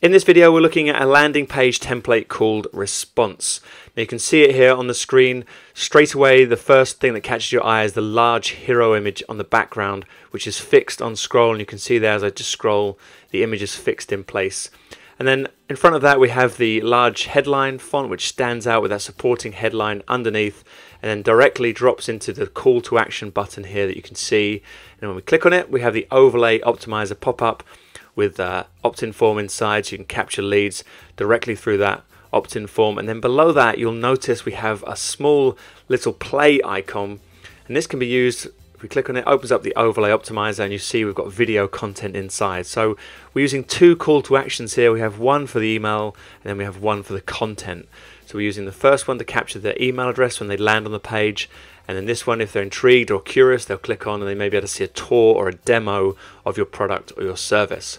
In this video we're looking at a landing page template called Response. Now you can see it here on the screen. Straight away the first thing that catches your eye is the large hero image on the background which is fixed on scroll and you can see there as I just scroll the image is fixed in place. And then in front of that we have the large headline font which stands out with that supporting headline underneath and then directly drops into the call to action button here that you can see. And when we click on it we have the overlay optimizer pop up with uh, opt-in form inside so you can capture leads directly through that opt-in form and then below that you'll notice we have a small little play icon and this can be used if we click on it, it opens up the overlay optimizer and you see we've got video content inside. So we're using two call to actions here. We have one for the email and then we have one for the content. So we're using the first one to capture their email address when they land on the page and then this one if they're intrigued or curious they'll click on and they may be able to see a tour or a demo of your product or your service.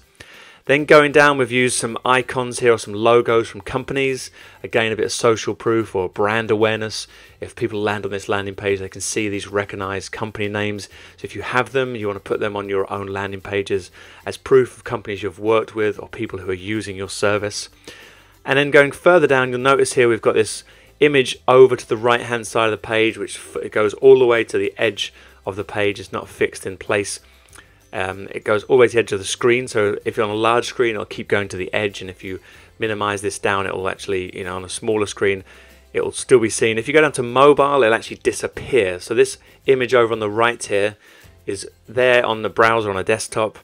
Then going down, we've used some icons here or some logos from companies. Again, a bit of social proof or brand awareness. If people land on this landing page, they can see these recognized company names. So if you have them, you want to put them on your own landing pages as proof of companies you've worked with or people who are using your service. And then going further down, you'll notice here we've got this image over to the right hand side of the page, which goes all the way to the edge of the page. It's not fixed in place. Um, it goes way to the edge of the screen, so if you're on a large screen, it'll keep going to the edge, and if you minimize this down, it will actually, you know, on a smaller screen, it will still be seen. If you go down to mobile, it'll actually disappear. So this image over on the right here is there on the browser on a desktop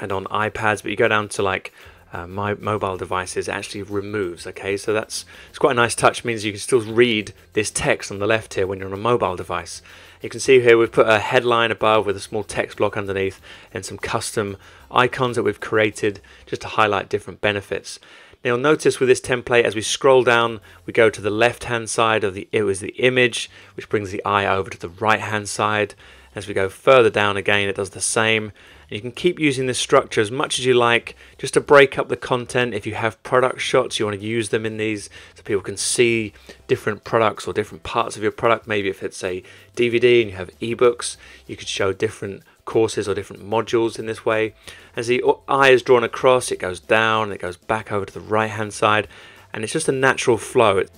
and on iPads, but you go down to like uh, my mobile devices actually removes okay? So that's it's quite a nice touch means you can still read this text on the left here when you're on a mobile device. You can see here we've put a headline above with a small text block underneath and some custom icons that we've created just to highlight different benefits. Now you'll notice with this template as we scroll down we go to the left hand side of the it was the image which brings the eye over to the right hand side. As we go further down again it does the same you can keep using this structure as much as you like just to break up the content. If you have product shots, you want to use them in these so people can see different products or different parts of your product. Maybe if it's a DVD and you have ebooks, you could show different courses or different modules in this way. As the eye is drawn across, it goes down, it goes back over to the right hand side, and it's just a natural flow. And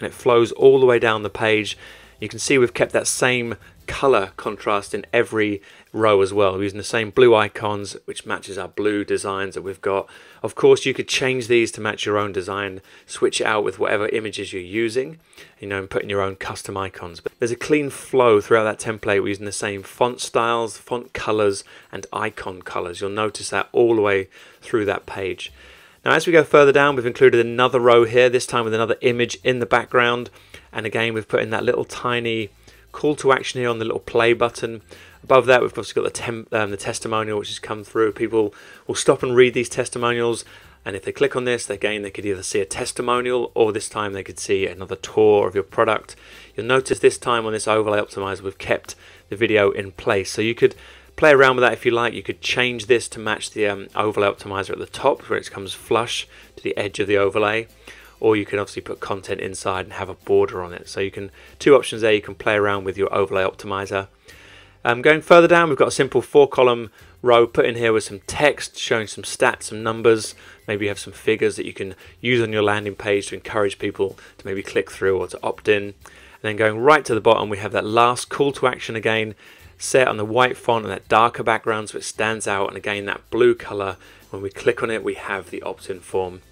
it flows all the way down the page. You can see we've kept that same color contrast in every row as well. We're using the same blue icons, which matches our blue designs that we've got. Of course, you could change these to match your own design, switch it out with whatever images you're using, you know, and put in your own custom icons. But there's a clean flow throughout that template. We're using the same font styles, font colors, and icon colors. You'll notice that all the way through that page. Now, as we go further down, we've included another row here, this time with another image in the background. And again, we've put in that little tiny call to action here on the little play button. Above that, we've obviously got the, um, the testimonial which has come through. People will stop and read these testimonials, and if they click on this, again, they could either see a testimonial or this time they could see another tour of your product. You'll notice this time on this overlay optimizer, we've kept the video in place. So you could play around with that if you like. You could change this to match the um, overlay optimizer at the top where it comes flush to the edge of the overlay or you can obviously put content inside and have a border on it. So you can two options there. You can play around with your overlay optimizer. Um, going further down, we've got a simple four column row put in here with some text showing some stats, some numbers. Maybe you have some figures that you can use on your landing page to encourage people to maybe click through or to opt in. And then going right to the bottom, we have that last call to action again, set on the white font and that darker background so it stands out. And again, that blue color, when we click on it, we have the opt in form.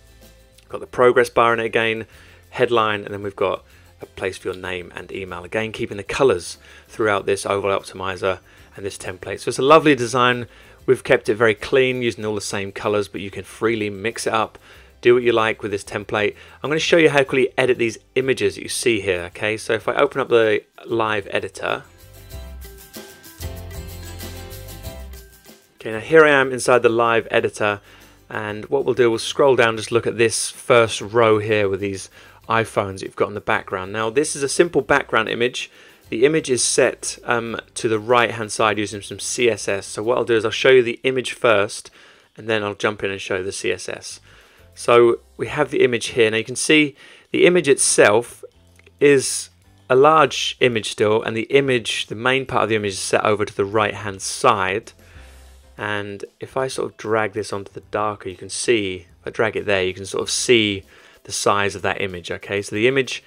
Got the progress bar in it again, headline, and then we've got a place for your name and email. Again, keeping the colors throughout this overlay optimizer and this template. So it's a lovely design. We've kept it very clean using all the same colors, but you can freely mix it up do what you like with this template. I'm going to show you how to quickly edit these images that you see here. Okay, so if I open up the live editor, okay, now here I am inside the live editor, and what we'll do, we'll scroll down, just look at this first row here with these iPhones you've got in the background. Now this is a simple background image. The image is set um, to the right hand side using some CSS. So what I'll do is I'll show you the image first and then I'll jump in and show the CSS. So we have the image here. Now you can see the image itself is a large image still and the image, the main part of the image is set over to the right hand side and if I sort of drag this onto the darker you can see if I drag it there you can sort of see the size of that image okay? So the image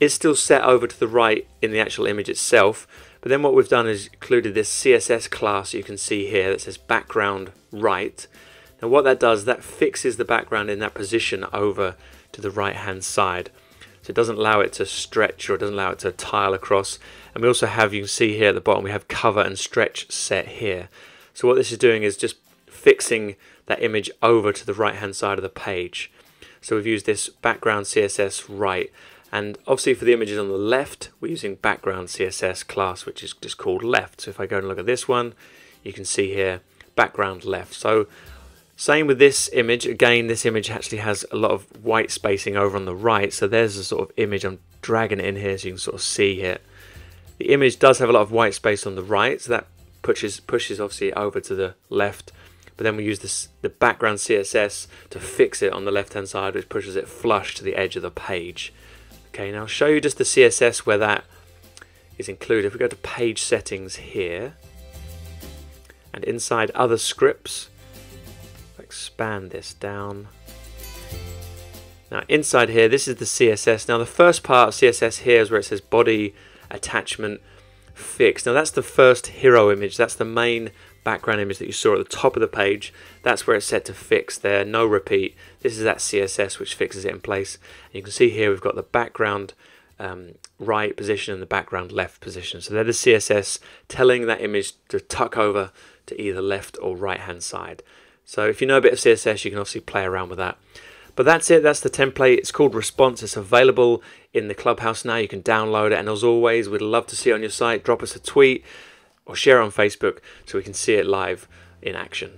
is still set over to the right in the actual image itself but then what we've done is included this CSS class you can see here that says background right. Now what that does that fixes the background in that position over to the right hand side. So it doesn't allow it to stretch or it doesn't allow it to tile across. And we also have you can see here at the bottom we have cover and stretch set here so what this is doing is just fixing that image over to the right hand side of the page. So we've used this background CSS right and obviously for the images on the left we're using background CSS class which is just called left. So if I go and look at this one you can see here background left. So same with this image, again this image actually has a lot of white spacing over on the right so there's a sort of image, I'm dragging it in here so you can sort of see it. The image does have a lot of white space on the right so that pushes pushes obviously over to the left. But then we use this the background CSS to fix it on the left hand side which pushes it flush to the edge of the page. Okay now I'll show you just the CSS where that is included. If we go to page settings here and inside other scripts expand this down. Now inside here this is the CSS now the first part of CSS here is where it says body attachment fixed. Now that's the first hero image, that's the main background image that you saw at the top of the page. That's where it's set to fix there, no repeat. This is that CSS which fixes it in place. And you can see here we've got the background um, right position and the background left position. So they're the CSS telling that image to tuck over to either left or right hand side. So if you know a bit of CSS you can obviously play around with that. But that's it, that's the template. It's called Response. It's available in the Clubhouse now. You can download it. And as always, we'd love to see it on your site. Drop us a tweet or share on Facebook so we can see it live in action.